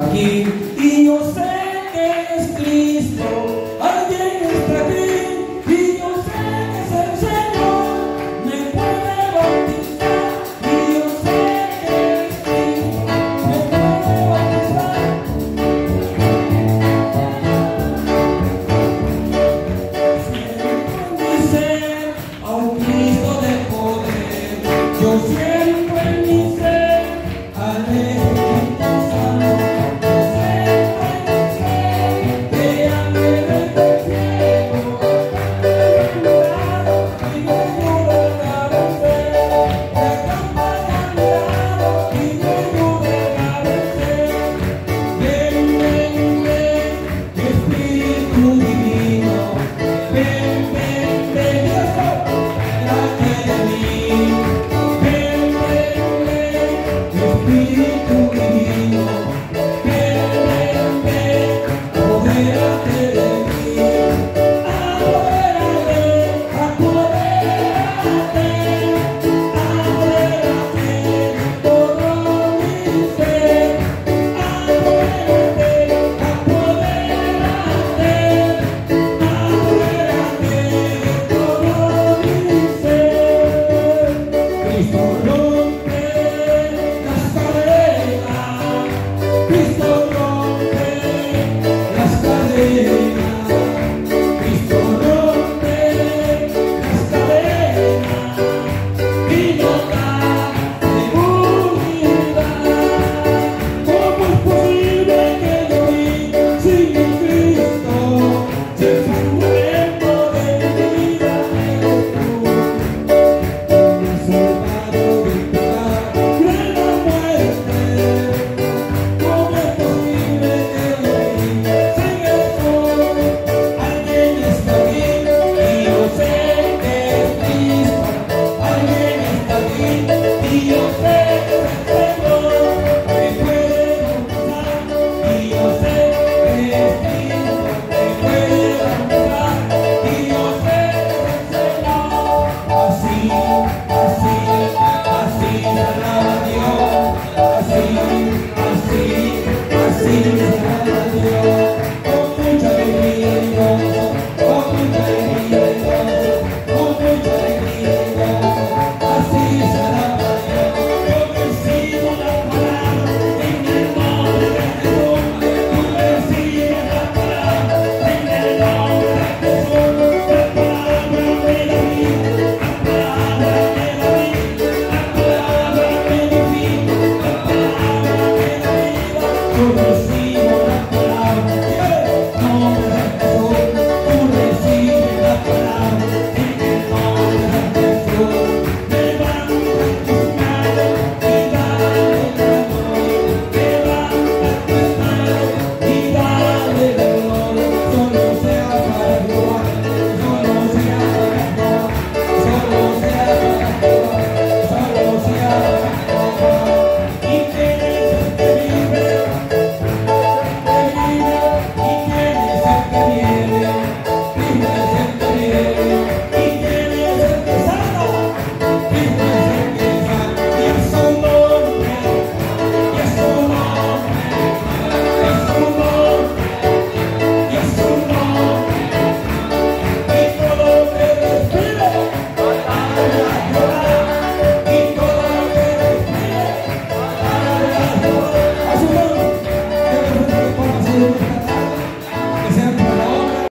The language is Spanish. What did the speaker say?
aquí y yo sé que es Cristo.